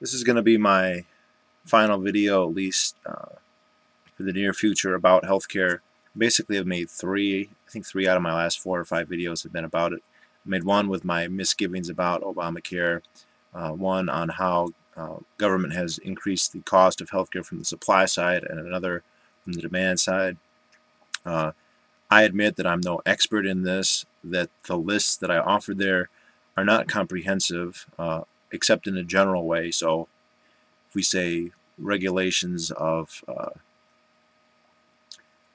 This is going to be my final video, at least uh, for the near future, about healthcare. Basically, I've made three, I think three out of my last four or five videos have been about it. I made one with my misgivings about Obamacare, uh, one on how uh, government has increased the cost of healthcare from the supply side, and another from the demand side. Uh, I admit that I'm no expert in this, that the lists that I offered there are not comprehensive. Uh, except in a general way. So if we say regulations of uh,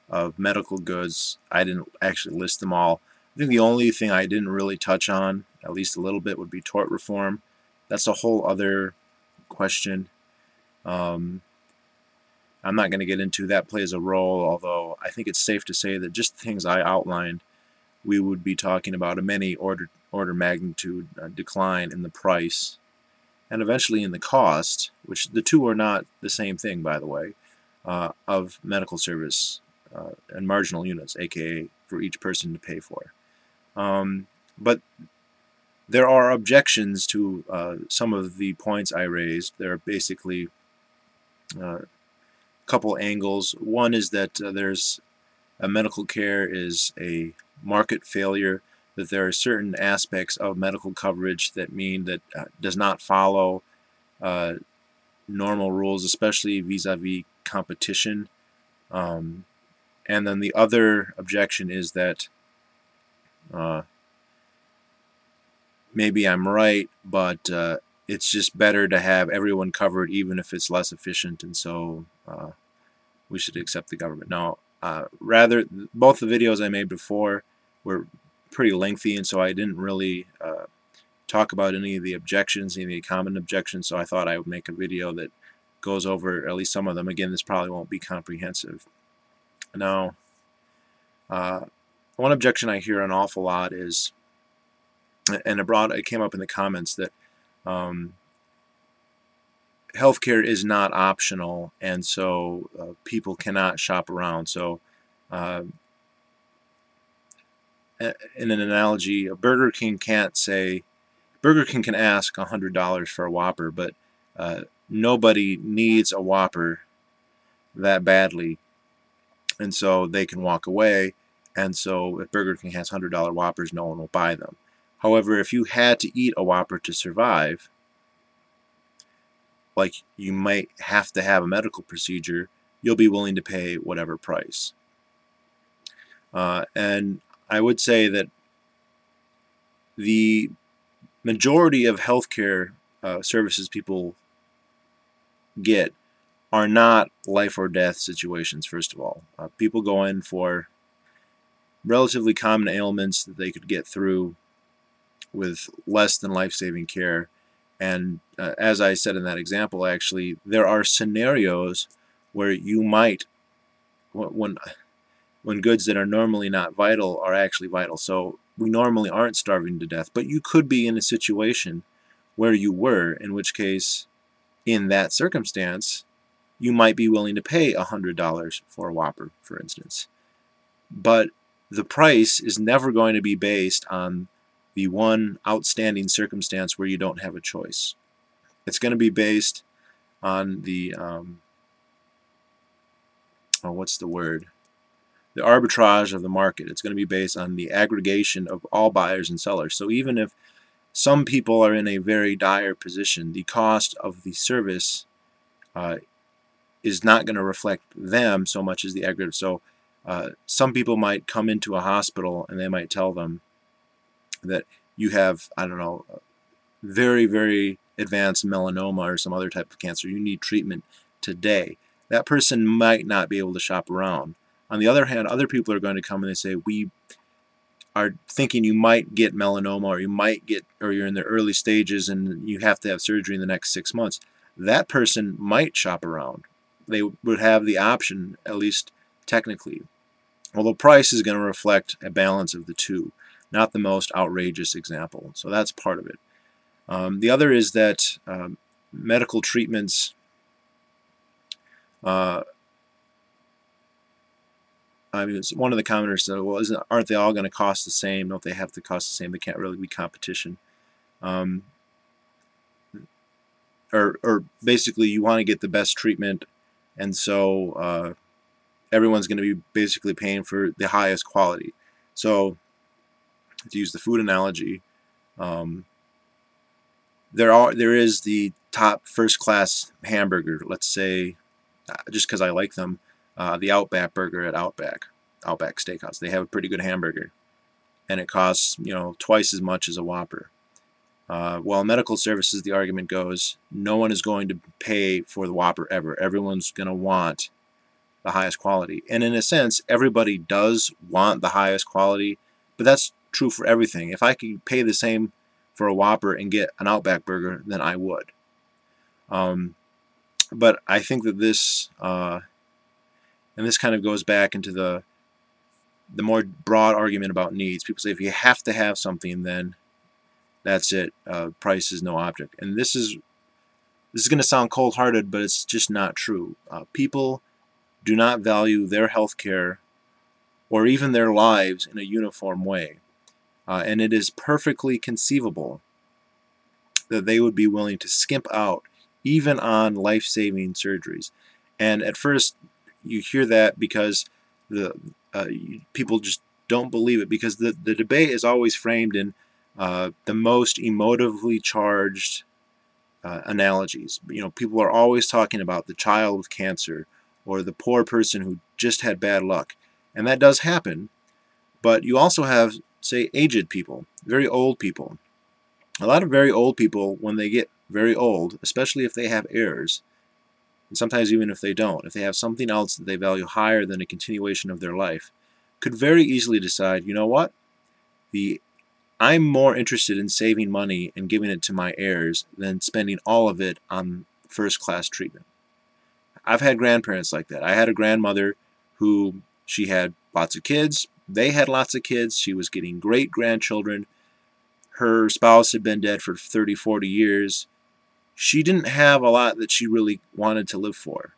of medical goods, I didn't actually list them all. I think the only thing I didn't really touch on, at least a little bit, would be tort reform. That's a whole other question. Um, I'm not going to get into that plays a role, although I think it's safe to say that just the things I outlined, we would be talking about a many order order magnitude uh, decline in the price and eventually in the cost, which the two are not the same thing, by the way, uh, of medical service uh, and marginal units, aka for each person to pay for. Um, but there are objections to uh, some of the points I raised. There are basically a uh, couple angles. One is that uh, there's a medical care is a market failure that there are certain aspects of medical coverage that mean that uh, does not follow uh, normal rules, especially vis-a-vis -vis competition. Um, and then the other objection is that uh, maybe I'm right, but uh, it's just better to have everyone covered even if it's less efficient, and so uh, we should accept the government. Now, uh, rather, both the videos I made before were pretty lengthy, and so I didn't really uh, talk about any of the objections, any of the common objections, so I thought I would make a video that goes over at least some of them. Again, this probably won't be comprehensive. Now, uh, one objection I hear an awful lot is, and abroad it came up in the comments that um, healthcare is not optional, and so uh, people cannot shop around. So uh, in an analogy, a Burger King can't say, Burger King can ask $100 for a Whopper, but uh, nobody needs a Whopper that badly, and so they can walk away. And so if Burger King has $100 Whoppers, no one will buy them. However, if you had to eat a Whopper to survive, like you might have to have a medical procedure, you'll be willing to pay whatever price. Uh, and I would say that the majority of healthcare uh, services people get are not life or death situations, first of all. Uh, people go in for relatively common ailments that they could get through with less than life-saving care. And uh, as I said in that example, actually, there are scenarios where you might, when when goods that are normally not vital are actually vital. So we normally aren't starving to death, but you could be in a situation where you were, in which case, in that circumstance, you might be willing to pay $100 for a Whopper, for instance. But the price is never going to be based on the one outstanding circumstance where you don't have a choice. It's going to be based on the, um, oh, what's the word? The arbitrage of the market. It's going to be based on the aggregation of all buyers and sellers. So even if some people are in a very dire position, the cost of the service uh, is not going to reflect them so much as the aggregate. So uh, some people might come into a hospital and they might tell them that you have, I don't know, very, very advanced melanoma or some other type of cancer. You need treatment today. That person might not be able to shop around. On the other hand, other people are going to come and they say, we are thinking you might get melanoma or you might get, or you're in the early stages and you have to have surgery in the next six months. That person might shop around. They would have the option, at least technically. Although price is going to reflect a balance of the two, not the most outrageous example. So that's part of it. Um, the other is that um, medical treatments uh, I mean, one of the commenters said, well, isn't, aren't they all going to cost the same? Don't they have to cost the same? They can't really be competition. Um, or, or basically you want to get the best treatment, and so uh, everyone's going to be basically paying for the highest quality. So, to use the food analogy, um, there are there is the top first class hamburger. Let's say, just because I like them, uh, the Outback Burger at Outback, Outback Steakhouse. They have a pretty good hamburger, and it costs you know twice as much as a Whopper. Uh, well, medical services, the argument goes, no one is going to pay for the Whopper ever. Everyone's going to want the highest quality. And in a sense, everybody does want the highest quality, but that's true for everything. If I could pay the same for a Whopper and get an Outback burger, then I would. Um, but I think that this, uh, and this kind of goes back into the the more broad argument about needs. People say if you have to have something, then that's it. Uh, price is no object. And this is this is going to sound cold-hearted, but it's just not true. Uh, people do not value their health care or even their lives in a uniform way. Uh, and it is perfectly conceivable that they would be willing to skimp out even on life-saving surgeries. And at first, you hear that because the uh, people just don't believe it because the, the debate is always framed in uh, the most emotively charged uh, analogies. You know, people are always talking about the child with cancer or the poor person who just had bad luck. And that does happen. But you also have, say, aged people, very old people. A lot of very old people, when they get very old, especially if they have heirs, and sometimes even if they don't, if they have something else that they value higher than a continuation of their life, could very easily decide, you know what, the I'm more interested in saving money and giving it to my heirs than spending all of it on first class treatment. I've had grandparents like that. I had a grandmother who she had lots of kids. They had lots of kids. She was getting great grandchildren. Her spouse had been dead for 30, 40 years. She didn't have a lot that she really wanted to live for.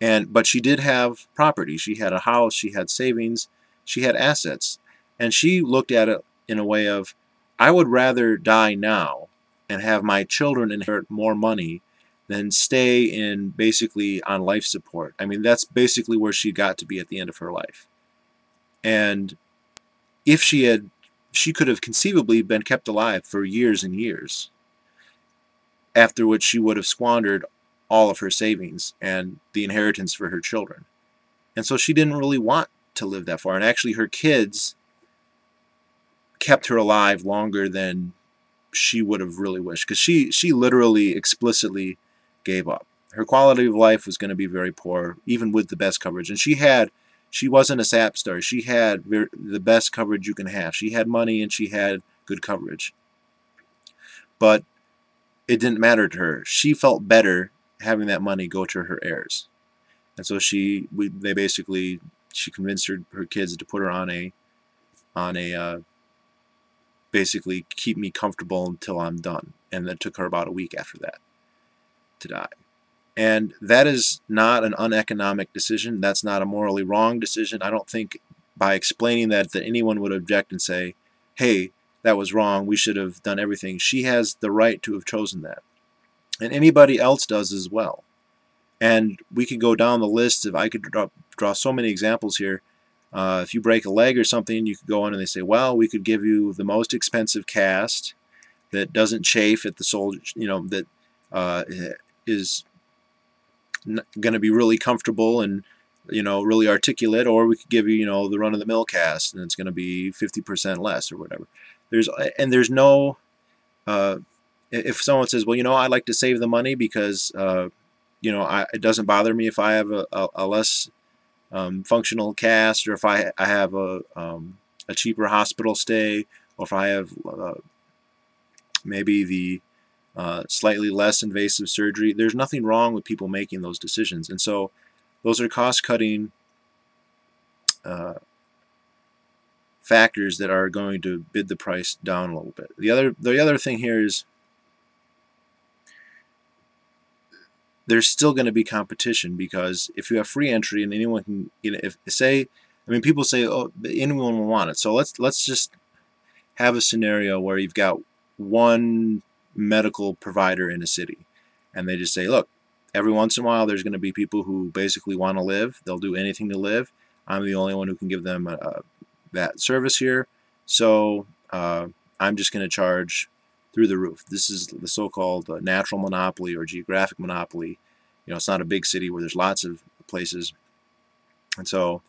And but she did have property. She had a house, she had savings, she had assets. And she looked at it in a way of, I would rather die now and have my children inherit more money than stay in basically on life support. I mean, that's basically where she got to be at the end of her life. And if she had, she could have conceivably been kept alive for years and years, after which she would have squandered all of her savings and the inheritance for her children. And so she didn't really want to live that far. And actually, her kids kept her alive longer than she would have really wished because she she literally explicitly gave up. Her quality of life was going to be very poor even with the best coverage. And she had she wasn't a sap star. She had the best coverage you can have. She had money and she had good coverage. But it didn't matter to her she felt better having that money go to her heirs and so she we, they basically she convinced her, her kids to put her on a on a uh, basically keep me comfortable until I'm done. And that took her about a week after that to die. And that is not an uneconomic decision. That's not a morally wrong decision. I don't think by explaining that that anyone would object and say, hey, that was wrong. We should have done everything. She has the right to have chosen that. And anybody else does as well. And we could go down the list If I could draw, draw so many examples here uh, if you break a leg or something, you could go in and they say, well, we could give you the most expensive cast that doesn't chafe at the soldier, you know, that uh, is going to be really comfortable and, you know, really articulate, or we could give you, you know, the run-of-the-mill cast and it's going to be 50% less or whatever. There's and there's no, uh, if someone says, well, you know, I like to save the money because, uh, you know, I, it doesn't bother me if I have a, a, a less um, functional cast, or if I, I have a, um, a cheaper hospital stay, or if I have uh, maybe the uh, slightly less invasive surgery. There's nothing wrong with people making those decisions. And so those are cost-cutting uh, factors that are going to bid the price down a little bit. The other, the other thing here is there's still going to be competition because if you have free entry and anyone can, you know, if say, I mean, people say, oh, anyone will want it. So let's let's just have a scenario where you've got one medical provider in a city. And they just say, look, every once in a while there's going to be people who basically want to live. They'll do anything to live. I'm the only one who can give them uh, that service here. So uh, I'm just going to charge through the roof. This is the so-called uh, natural monopoly or geographic monopoly. You know, it's not a big city where there's lots of places. And so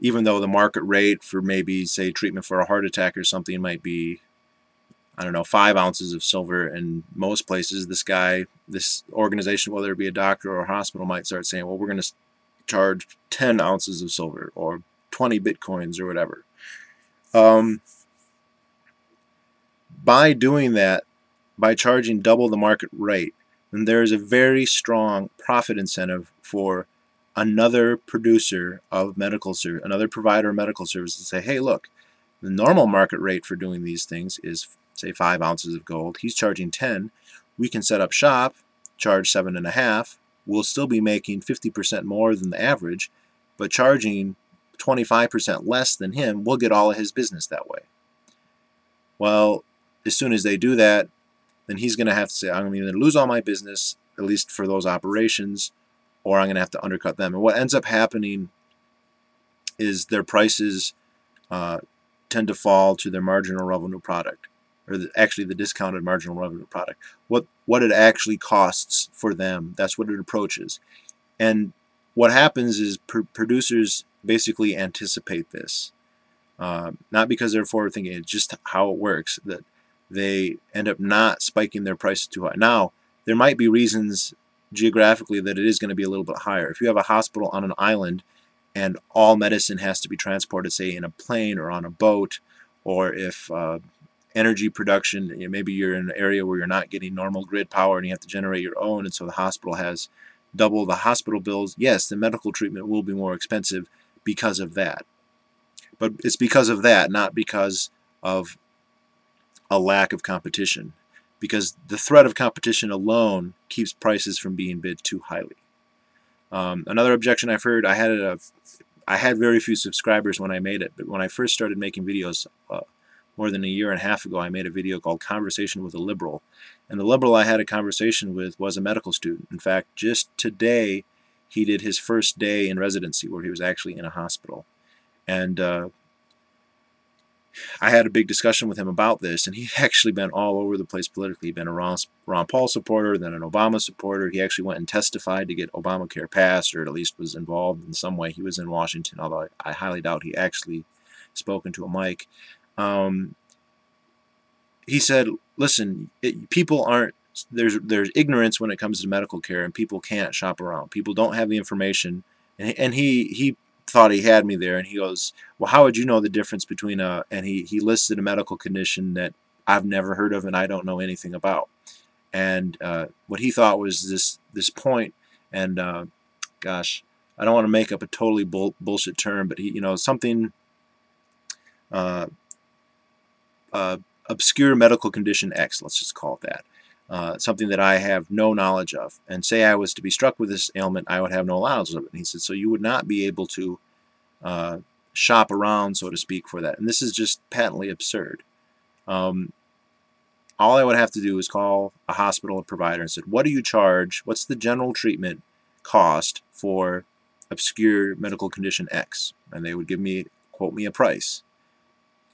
even though the market rate for maybe, say, treatment for a heart attack or something might be, I don't know, five ounces of silver, in most places, this guy, this organization, whether it be a doctor or a hospital, might start saying, well, we're going to charge 10 ounces of silver or 20 bitcoins or whatever. Um, by doing that, by charging double the market rate, then there is a very strong profit incentive for another producer of medical service, another provider of medical services to say, hey, look, the normal market rate for doing these things is, say, five ounces of gold. He's charging 10. We can set up shop, charge seven and a half. We'll still be making 50% more than the average, but charging 25% less than him, we'll get all of his business that way. Well, as soon as they do that, then he's going to have to say, I'm going to lose all my business, at least for those operations, or I'm going to have to undercut them. And what ends up happening is their prices uh, tend to fall to their marginal revenue product, or the, actually the discounted marginal revenue product. What what it actually costs for them. That's what it approaches. And what happens is pr producers basically anticipate this, uh, not because they're forward thinking. It's just how it works that they end up not spiking their prices too high. Now there might be reasons geographically that it is going to be a little bit higher. If you have a hospital on an island and all medicine has to be transported, say, in a plane or on a boat, or if uh, energy production, you know, maybe you're in an area where you're not getting normal grid power and you have to generate your own, and so the hospital has double the hospital bills, yes, the medical treatment will be more expensive because of that. But it's because of that, not because of a lack of competition because the threat of competition alone keeps prices from being bid too highly. Um, another objection I've heard, I had a, I had very few subscribers when I made it, but when I first started making videos uh, more than a year and a half ago, I made a video called Conversation with a Liberal. And the liberal I had a conversation with was a medical student. In fact, just today, he did his first day in residency where he was actually in a hospital. And uh, I had a big discussion with him about this, and he'd actually been all over the place politically. He'd been a Ron, Ron Paul supporter, then an Obama supporter. He actually went and testified to get Obamacare passed, or at least was involved in some way. He was in Washington, although I, I highly doubt he actually spoke into a mic. Um, he said, "Listen, it, people aren't there's there's ignorance when it comes to medical care, and people can't shop around. People don't have the information." And, and he he thought he had me there and he goes well how would you know the difference between a and he he listed a medical condition that I've never heard of and I don't know anything about and uh, what he thought was this this point and uh, gosh I don't want to make up a totally bull, bullshit term but he you know something uh, uh obscure medical condition X let's just call it that uh, something that I have no knowledge of. And say I was to be struck with this ailment, I would have no knowledge of it. And he said, so you would not be able to uh, shop around, so to speak, for that. And this is just patently absurd. Um, all I would have to do is call a hospital provider and said, what do you charge? What's the general treatment cost for obscure medical condition X? And they would give me, quote me a price.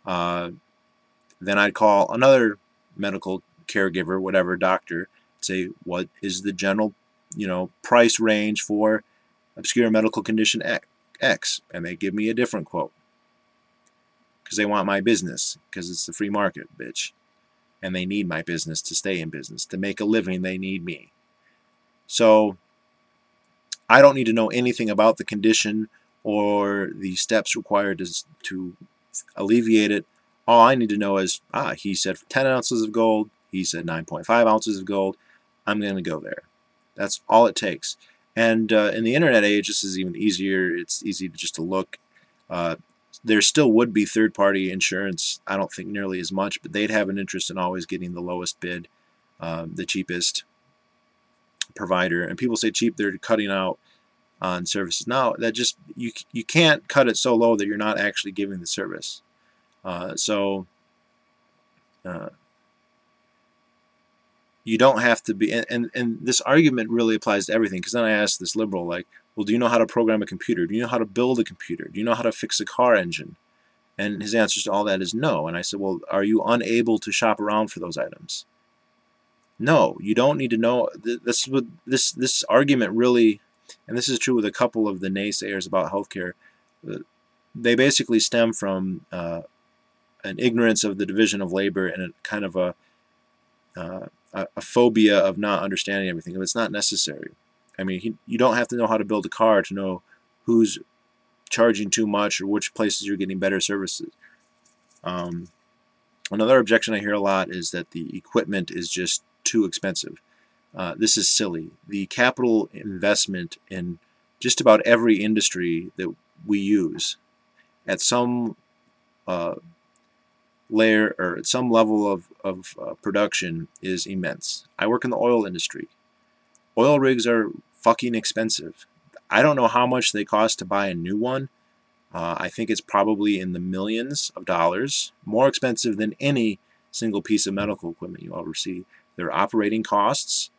Uh, then I'd call another medical caregiver, whatever doctor, say what is the general, you know, price range for obscure medical condition X, and they give me a different quote because they want my business because it's the free market, bitch, and they need my business to stay in business to make a living. They need me, so I don't need to know anything about the condition or the steps required to, to alleviate it. All I need to know is, ah, he said 10 ounces of gold, he said 9.5 ounces of gold. I'm going to go there. That's all it takes. And uh, in the internet age, this is even easier. It's easy to just to look. Uh, there still would be third-party insurance. I don't think nearly as much, but they'd have an interest in always getting the lowest bid, um, the cheapest provider. And people say cheap, they're cutting out on services. Now that just you you can't cut it so low that you're not actually giving the service. Uh, so uh, you don't have to be, and, and, and this argument really applies to everything, because then I asked this liberal, like, well, do you know how to program a computer? Do you know how to build a computer? Do you know how to fix a car engine? And his answer to all that is no. And I said, well, are you unable to shop around for those items? No, you don't need to know. This what this this argument really, and this is true with a couple of the naysayers about healthcare. Uh, they basically stem from uh, an ignorance of the division of labor and a kind of a, uh, a phobia of not understanding everything. It's not necessary. I mean, he, you don't have to know how to build a car to know who's charging too much or which places you're getting better services. Um, another objection I hear a lot is that the equipment is just too expensive. Uh, this is silly. The capital investment in just about every industry that we use at some uh, layer or some level of, of uh, production is immense. I work in the oil industry. Oil rigs are fucking expensive. I don't know how much they cost to buy a new one. Uh, I think it's probably in the millions of dollars, more expensive than any single piece of medical equipment you ever see. Their operating costs,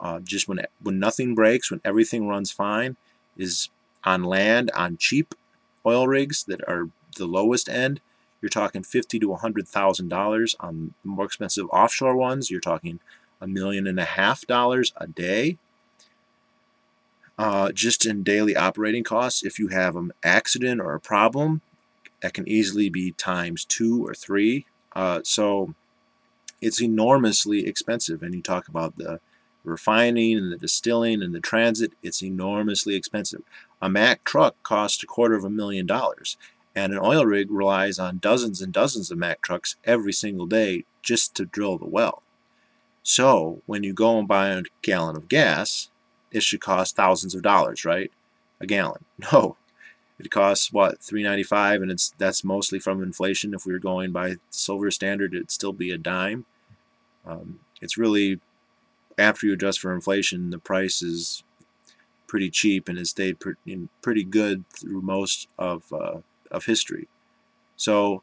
uh, just when when nothing breaks, when everything runs fine, is on land on cheap oil rigs that are the lowest end. You're talking fifty to a hundred thousand dollars. On more expensive offshore ones, you're talking a million and a half dollars a day. Uh, just in daily operating costs, if you have an accident or a problem, that can easily be times two or three. Uh, so it's enormously expensive. And you talk about the refining and the distilling and the transit, it's enormously expensive. A Mack truck costs a quarter of a million dollars, and an oil rig relies on dozens and dozens of Mack trucks every single day just to drill the well. So when you go and buy a gallon of gas, it should cost thousands of dollars, right? A gallon. No, it costs what 3.95, and it's that's mostly from inflation. If we were going by silver standard, it'd still be a dime. Um, it's really after you adjust for inflation, the price is pretty cheap and has stayed pretty, pretty good through most of uh, of history. So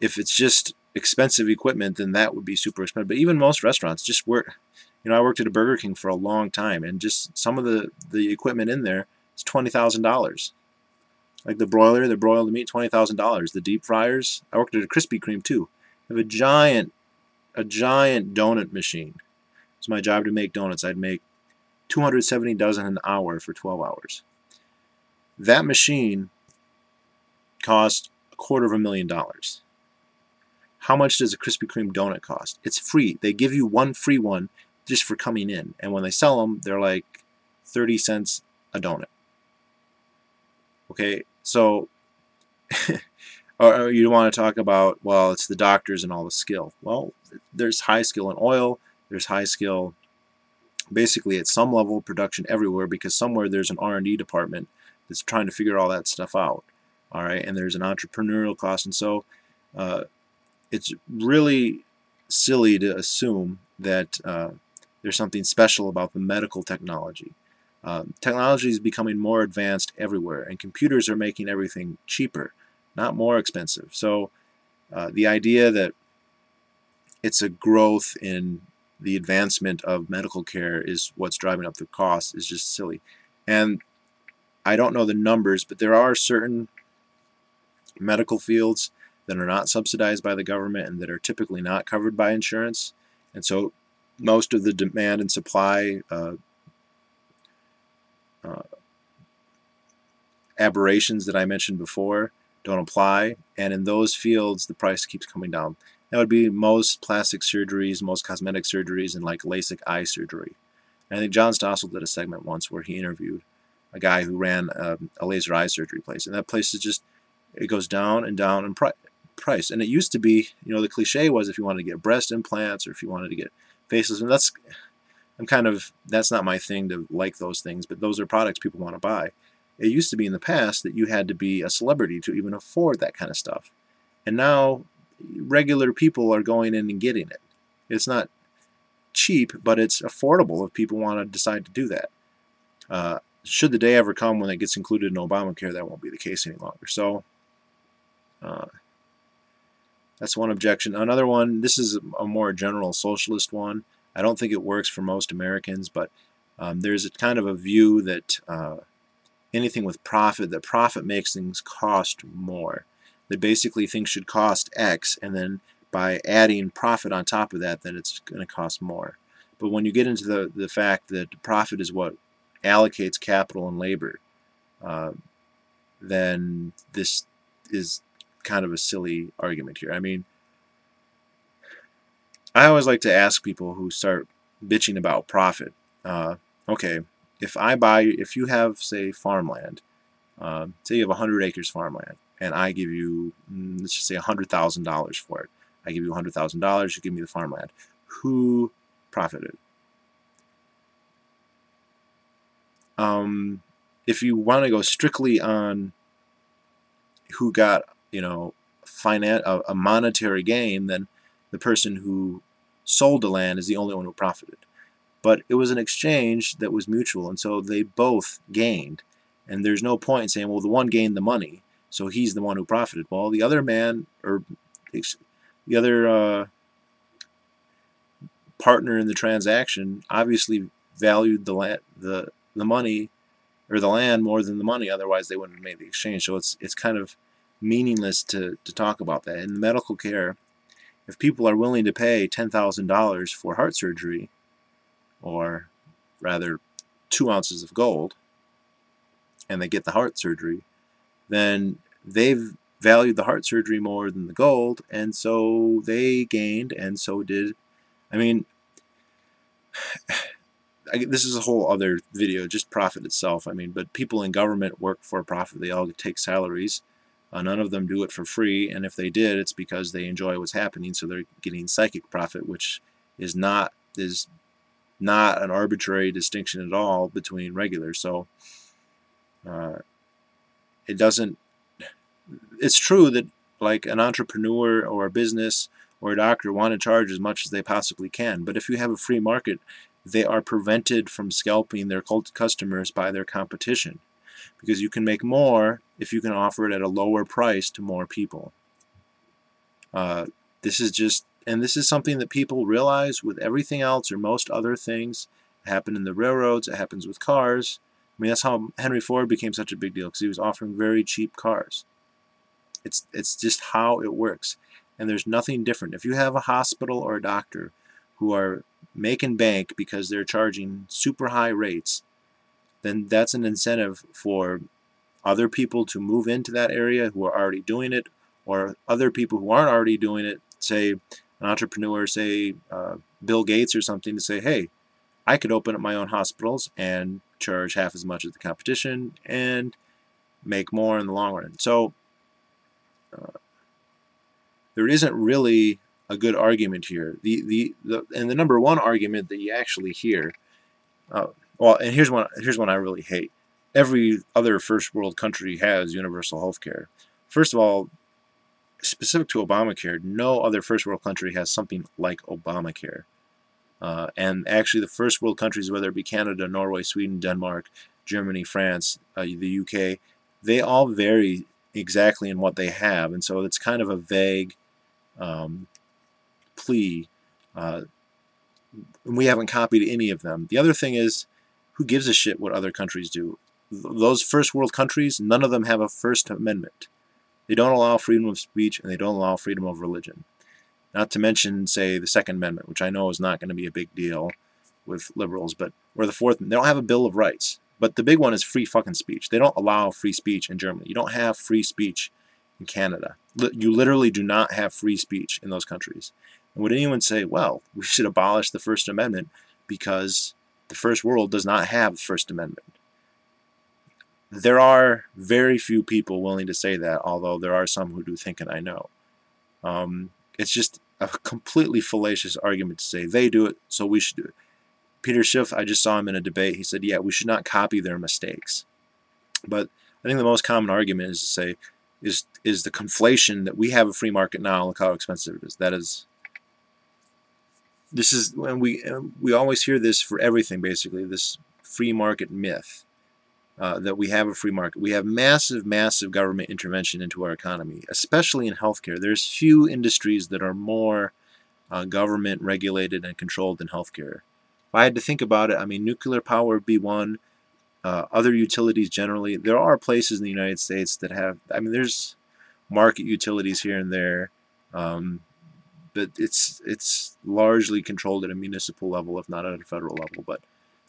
if it's just expensive equipment, then that would be super expensive. But even most restaurants just work. You know, I worked at a Burger King for a long time, and just some of the the equipment in there is twenty thousand dollars. Like the broiler, the broiled meat, twenty thousand dollars. The deep fryers. I worked at a Krispy Kreme too. I have a giant, a giant donut machine. It's my job to make donuts. I'd make 270 dozen an hour for 12 hours. That machine cost a quarter of a million dollars. How much does a Krispy Kreme donut cost? It's free. They give you one free one just for coming in. And when they sell them, they're like 30 cents a donut. Okay, so or you want to talk about, well, it's the doctors and all the skill. Well, there's high skill in oil, there's high skill basically at some level of production everywhere because somewhere there's an R&D department that's trying to figure all that stuff out. All right, and there's an entrepreneurial cost, and so uh, it's really silly to assume that uh, there's something special about the medical technology. Uh, technology is becoming more advanced everywhere, and computers are making everything cheaper, not more expensive. So uh, the idea that it's a growth in the advancement of medical care is what's driving up the cost is just silly. And I don't know the numbers, but there are certain medical fields that are not subsidized by the government and that are typically not covered by insurance. And so most of the demand and supply uh, uh, aberrations that I mentioned before don't apply. And in those fields, the price keeps coming down. That would be most plastic surgeries, most cosmetic surgeries, and like LASIK eye surgery. And I think John Stossel did a segment once where he interviewed a guy who ran um, a laser eye surgery place, and that place is just it goes down and down in pri price. And it used to be, you know, the cliche was if you wanted to get breast implants or if you wanted to get faceless, and that's I'm kind of that's not my thing to like those things, but those are products people want to buy. It used to be in the past that you had to be a celebrity to even afford that kind of stuff. And now regular people are going in and getting it. It's not cheap, but it's affordable if people want to decide to do that. Uh, should the day ever come when it gets included in Obamacare, that won't be the case any longer. So, uh, That's one objection. Another one, this is a more general socialist one. I don't think it works for most Americans, but um, there's a kind of a view that uh, anything with profit, that profit makes things cost more. That basically things should cost X, and then by adding profit on top of that, then it's going to cost more. But when you get into the, the fact that profit is what allocates capital and labor, uh, then this is kind of a silly argument here. I mean, I always like to ask people who start bitching about profit, uh, okay, if I buy, if you have, say, farmland, uh, say you have 100 acres farmland, and I give you, mm, let's just say $100,000 for it. I give you $100,000, you give me the farmland. Who profited? Um, if you want to go strictly on who got you know, finan a, a monetary gain, then the person who sold the land is the only one who profited. But it was an exchange that was mutual, and so they both gained. And there's no point in saying, well, the one gained the money, so he's the one who profited. Well, the other man, or the other uh, partner in the transaction, obviously valued the land, the the money, or the land more than the money. Otherwise, they wouldn't have made the exchange. So it's it's kind of meaningless to, to talk about that. In medical care, if people are willing to pay $10,000 for heart surgery, or rather two ounces of gold, and they get the heart surgery, then they've valued the heart surgery more than the gold, and so they gained, and so did. I mean, I, this is a whole other video, just profit itself. I mean, but people in government work for profit. They all take salaries. Uh, none of them do it for free, and if they did, it's because they enjoy what's happening, so they're getting psychic profit, which is not is not an arbitrary distinction at all between regular. So uh, it doesn't. It's true that like an entrepreneur or a business or a doctor want to charge as much as they possibly can, but if you have a free market, they are prevented from scalping their customers by their competition because you can make more if you can offer it at a lower price to more people. Uh, this is just, and this is something that people realize with everything else or most other things. It happened in the railroads, it happens with cars. I mean, that's how Henry Ford became such a big deal because he was offering very cheap cars. It's, it's just how it works. And there's nothing different. If you have a hospital or a doctor who are making bank because they're charging super high rates, then that's an incentive for other people to move into that area who are already doing it, or other people who aren't already doing it, say an entrepreneur, say uh, Bill Gates or something, to say, hey, I could open up my own hospitals and charge half as much as the competition and make more in the long run. So uh, there isn't really a good argument here. The, the, the, and the number one argument that you actually hear, uh, well, and here's one. Here's one I really hate. Every other first world country has universal health care. First of all, specific to Obamacare, no other first world country has something like Obamacare. Uh, and actually, the first world countries, whether it be Canada, Norway, Sweden, Denmark, Germany, France, uh, the UK, they all vary exactly in what they have. And so it's kind of a vague um, plea. Uh, we haven't copied any of them. The other thing is, who gives a shit what other countries do? Those first world countries, none of them have a First Amendment. They don't allow freedom of speech and they don't allow freedom of religion. Not to mention, say, the Second Amendment, which I know is not going to be a big deal with liberals, but or the Fourth, they don't have a Bill of Rights. But the big one is free fucking speech. They don't allow free speech in Germany. You don't have free speech in Canada. You literally do not have free speech in those countries. And would anyone say, well, we should abolish the First Amendment because the First World does not have the First Amendment. There are very few people willing to say that, although there are some who do think it, I know. Um, it's just a completely fallacious argument to say they do it, so we should do it. Peter Schiff, I just saw him in a debate. He said, yeah, we should not copy their mistakes. But I think the most common argument is to say, is is the conflation that we have a free market now, look how expensive it is. That is this is and we we always hear this for everything basically this free market myth uh, that we have a free market. We have massive, massive government intervention into our economy, especially in healthcare. There's few industries that are more uh, government regulated and controlled than healthcare. If I had to think about it, I mean, nuclear power would be one. Uh, other utilities generally, there are places in the United States that have. I mean, there's market utilities here and there, um, but it's it's largely controlled at a municipal level, if not at a federal level. But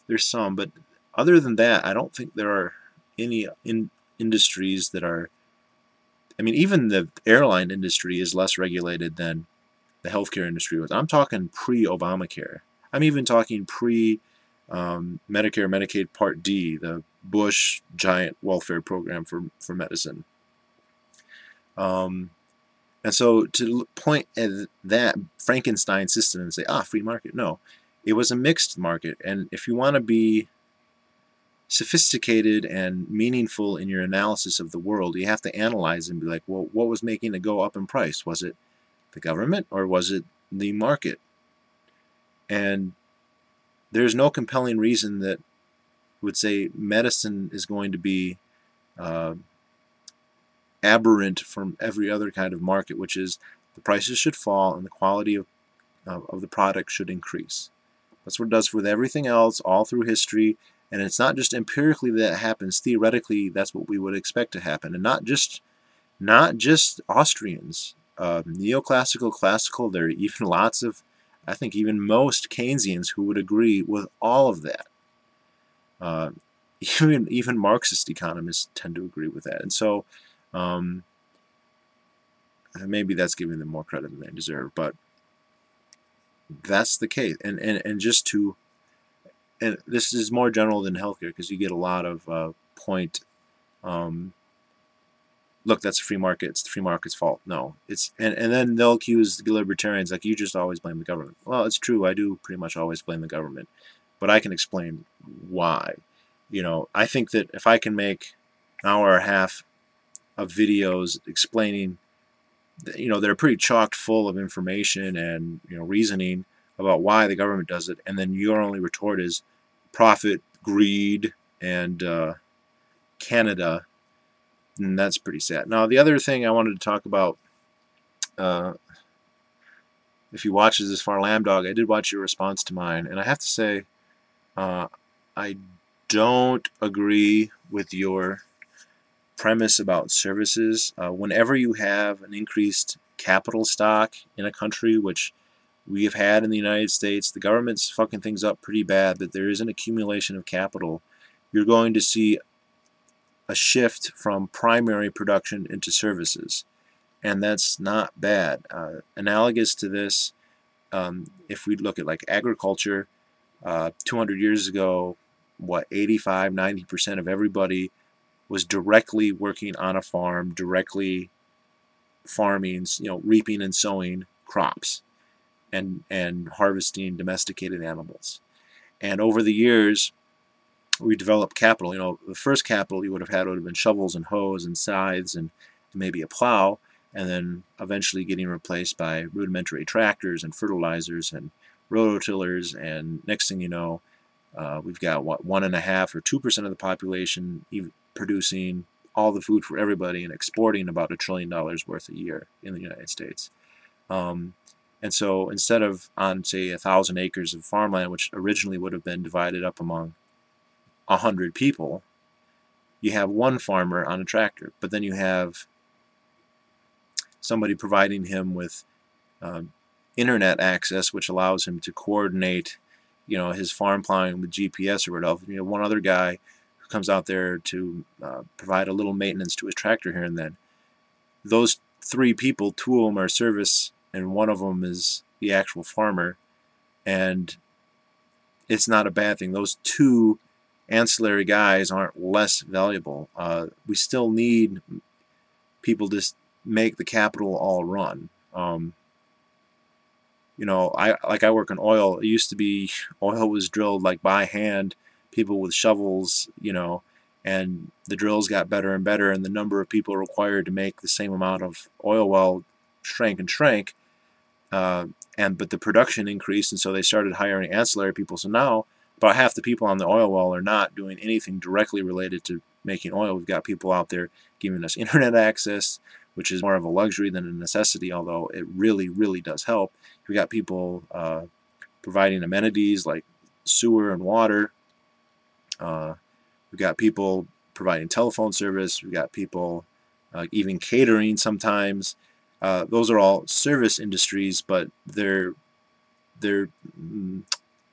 there's some. But other than that, I don't think there are any in industries that are. I mean, even the airline industry is less regulated than the healthcare industry was. I'm talking pre-Obamacare. I'm even talking pre um, Medicare, Medicaid Part D, the Bush giant welfare program for for medicine. Um, and so to point at that Frankenstein system and say, ah, free market, no, it was a mixed market. And if you want to be sophisticated and meaningful in your analysis of the world, you have to analyze and be like, well, what was making it go up in price? Was it the government or was it the market? And there's no compelling reason that would say medicine is going to be uh, aberrant from every other kind of market, which is the prices should fall and the quality of, uh, of the product should increase. That's what it does with everything else all through history and it's not just empirically that happens. Theoretically, that's what we would expect to happen. And not just not just Austrians. Uh, neoclassical, classical, there are even lots of, I think even most Keynesians who would agree with all of that. Uh, even, even Marxist economists tend to agree with that. And so um, maybe that's giving them more credit than they deserve, but that's the case. And, and, and just to and this is more general than healthcare because you get a lot of uh, point. Um, look, that's a free market. It's the free market's fault. No, it's and and then they'll accuse the libertarians like you just always blame the government. Well, it's true. I do pretty much always blame the government, but I can explain why. You know, I think that if I can make an hour and a half of videos explaining, you know, they're pretty chocked full of information and you know reasoning about why the government does it, and then your only retort is profit, greed, and uh, Canada, and that's pretty sad. Now, the other thing I wanted to talk about, uh, if you watch this far, Lamb Dog, I did watch your response to mine, and I have to say, uh, I don't agree with your premise about services. Uh, whenever you have an increased capital stock in a country, which we have had in the United States. The government's fucking things up pretty bad, but there is an accumulation of capital. You're going to see a shift from primary production into services, and that's not bad. Uh, analogous to this, um, if we look at like agriculture, uh, 200 years ago, what 85, 90% of everybody was directly working on a farm, directly farming, you know, reaping and sowing crops and, and harvesting domesticated animals. And over the years, we developed capital. You know, the first capital you would have had would have been shovels and hoes and scythes and maybe a plow, and then eventually getting replaced by rudimentary tractors and fertilizers and rototillers. And next thing you know, uh, we've got what one and a half or two percent of the population producing all the food for everybody and exporting about a trillion dollars worth a year in the United States. Um, and so instead of on, say, a thousand acres of farmland, which originally would have been divided up among a hundred people, you have one farmer on a tractor. But then you have somebody providing him with um, internet access, which allows him to coordinate, you know, his farm plowing with GPS or whatever. You know, one other guy who comes out there to uh, provide a little maintenance to his tractor here and then. Those three people, two of them are service and one of them is the actual farmer, and it's not a bad thing. Those two ancillary guys aren't less valuable. Uh, we still need people to make the capital all run. Um, you know, I like I work in oil. It used to be oil was drilled like by hand, people with shovels, you know, and the drills got better and better, and the number of people required to make the same amount of oil well shrank and shrank. Uh, and but the production increased, and so they started hiring ancillary people. So now about half the people on the oil well are not doing anything directly related to making oil. We've got people out there giving us internet access, which is more of a luxury than a necessity, although it really, really does help. We've got people uh, providing amenities like sewer and water. Uh, we've got people providing telephone service. We've got people uh, even catering sometimes. Uh, those are all service industries, but they're they're mm,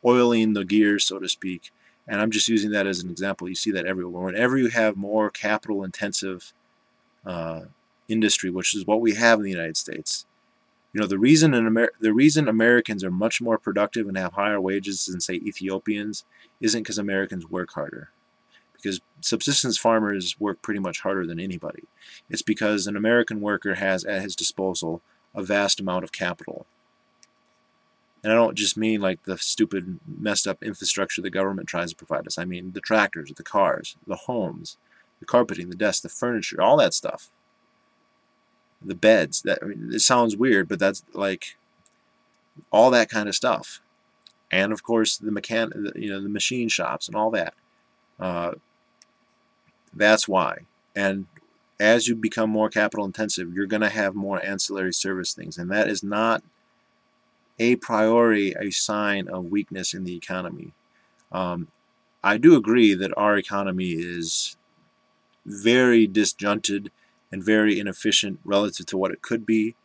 oiling the gears, so to speak. And I'm just using that as an example. You see that everywhere. Whenever you have more capital intensive uh, industry, which is what we have in the United States, you know the reason Amer the reason Americans are much more productive and have higher wages than say Ethiopians isn't because Americans work harder because subsistence farmers work pretty much harder than anybody. It's because an American worker has at his disposal a vast amount of capital. And I don't just mean like the stupid, messed up infrastructure the government tries to provide us. I mean the tractors, the cars, the homes, the carpeting, the desks, the furniture, all that stuff. The beds. That I mean, it sounds weird, but that's like all that kind of stuff. And of course, the mechan, you know, the machine shops and all that. Uh, that's why. And as you become more capital intensive, you're going to have more ancillary service things. And that is not a priori a sign of weakness in the economy. Um, I do agree that our economy is very disjunted and very inefficient relative to what it could be.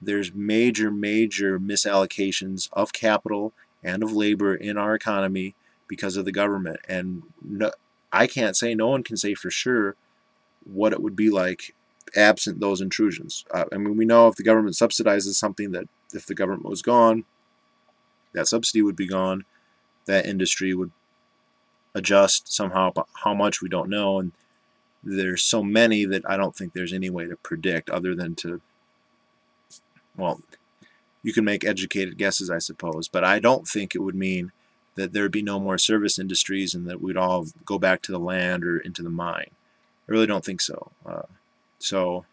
There's major, major misallocations of capital and of labor in our economy because of the government. And no, I can't say, no one can say for sure what it would be like absent those intrusions. Uh, I mean, we know if the government subsidizes something that if the government was gone, that subsidy would be gone, that industry would adjust somehow, but how much we don't know. And there's so many that I don't think there's any way to predict other than to, well, you can make educated guesses, I suppose, but I don't think it would mean that there would be no more service industries and that we'd all go back to the land or into the mine. I really don't think so. Uh, so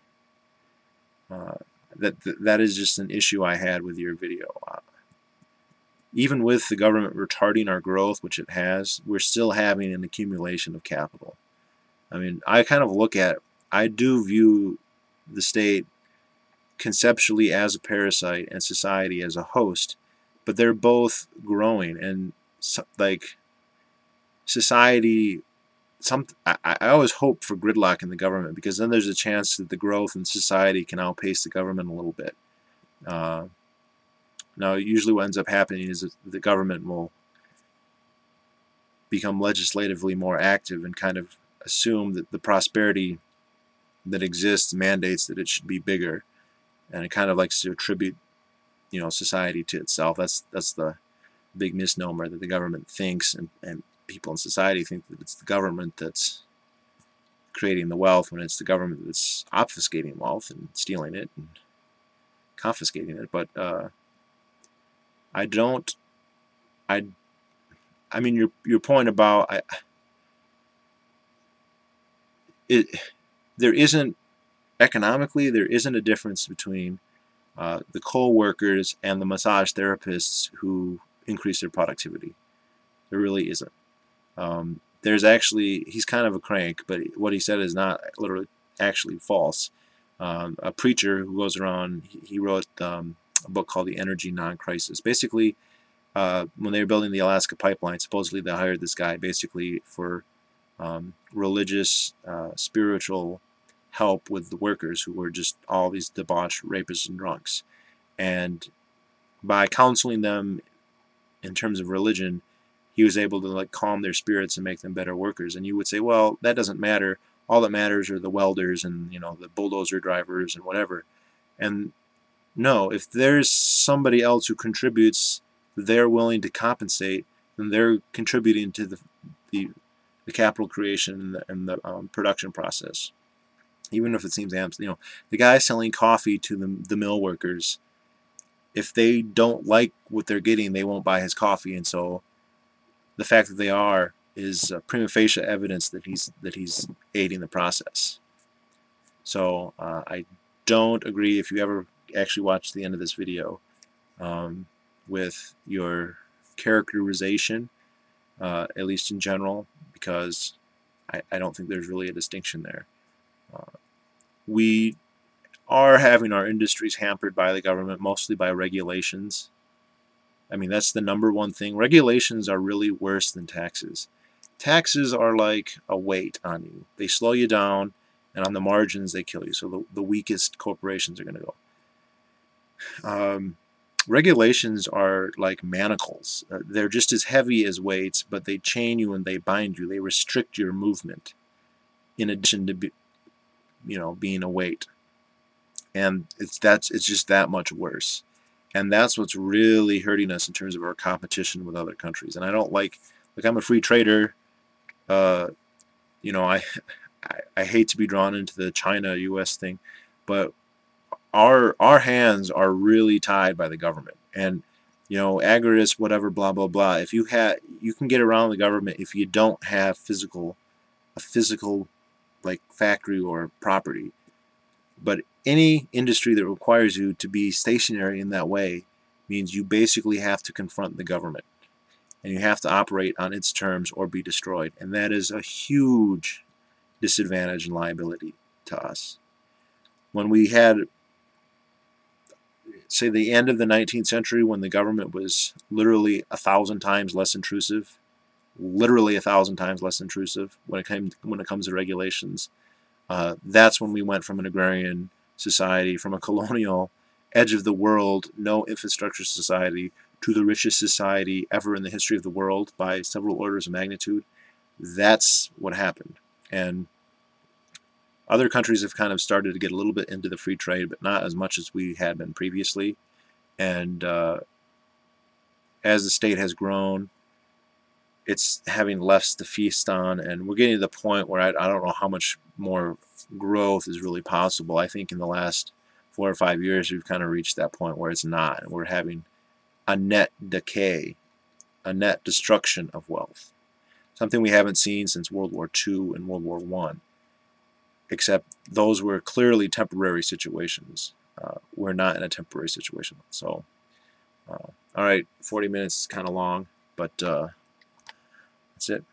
uh, that that is just an issue I had with your video. Uh, even with the government retarding our growth, which it has, we're still having an accumulation of capital. I mean, I kind of look at, I do view the state conceptually as a parasite and society as a host, but they're both growing and like society some I, I always hope for gridlock in the government because then there's a chance that the growth in society can outpace the government a little bit. Uh, now, usually what ends up happening is that the government will become legislatively more active and kind of assume that the prosperity that exists mandates that it should be bigger, and it kind of likes to attribute, you know, society to itself. That's that's the big misnomer that the government thinks and, and people in society think that it's the government that's creating the wealth when it's the government that's obfuscating wealth and stealing it and confiscating it. But uh, I don't. I. I mean your your point about I. It there isn't economically there isn't a difference between uh, the coal workers and the massage therapists who increase their productivity. There really isn't. Um, there's actually, he's kind of a crank, but what he said is not literally actually false. Um, a preacher who goes around, he, wrote um, a book called The Energy Non-Crisis. Basically, uh, when they were building the Alaska pipeline, supposedly they hired this guy basically for um, religious, uh, spiritual help with the workers who were just all these debauched rapists and drunks. And by counseling them in terms of religion, he was able to like calm their spirits and make them better workers. And you would say, well, that doesn't matter. All that matters are the welders and you know the bulldozer drivers and whatever. And no, if there's somebody else who contributes, they're willing to compensate, then they're contributing to the the, the capital creation and the, and the um, production process. Even if it seems, you know, the guy selling coffee to the, the mill workers, if they don't like what they're getting, they won't buy his coffee, and so the fact that they are is uh, prima facie evidence that he's that he's aiding the process. So uh, I don't agree if you ever actually watch the end of this video um, with your characterization. uh, at least in general, because I, I, don't think there's really a distinction there. Uh, we are having our industries hampered by the government, mostly by regulations. I mean, that's the number one thing. Regulations are really worse than taxes. Taxes are like a weight on you. They slow you down, and on the margins, they kill you. So the, the weakest corporations are going to go. Um, regulations are like manacles. Uh, they're just as heavy as weights, but they chain you and they bind you. They restrict your movement in addition to be, you know being a weight. And it's that's it's just that much worse. And that's what's really hurting us in terms of our competition with other countries. And I don't like like I'm a free trader. Uh, you know, I, I I hate to be drawn into the China U.S. thing, but our our hands are really tied by the government and you know agorists whatever blah blah blah if you have you can get around the government if you don't have physical a physical like factory or property but any industry that requires you to be stationary in that way means you basically have to confront the government and you have to operate on its terms or be destroyed and that is a huge disadvantage and liability to us when we had say the end of the 19th century when the government was literally a thousand times less intrusive, literally a thousand times less intrusive when it came when it comes to regulations. Uh, that's when we went from an agrarian society, from a colonial edge of the world, no infrastructure society, to the richest society ever in the history of the world by several orders of magnitude. That's what happened. And other countries have kind of started to get a little bit into the free trade, but not as much as we had been previously. And uh, as the state has grown, it's having less to feast on, and we're getting to the point where I, I don't know how much more growth is really possible. I think in the last four or five years, we've kind of reached that point where it's not, and we're having a net decay, a net destruction of wealth. Something we haven't seen since World War II and World War One except those were clearly temporary situations. Uh, we're not in a temporary situation. So, uh, all right, 40 minutes is kind of long, but uh, that's it.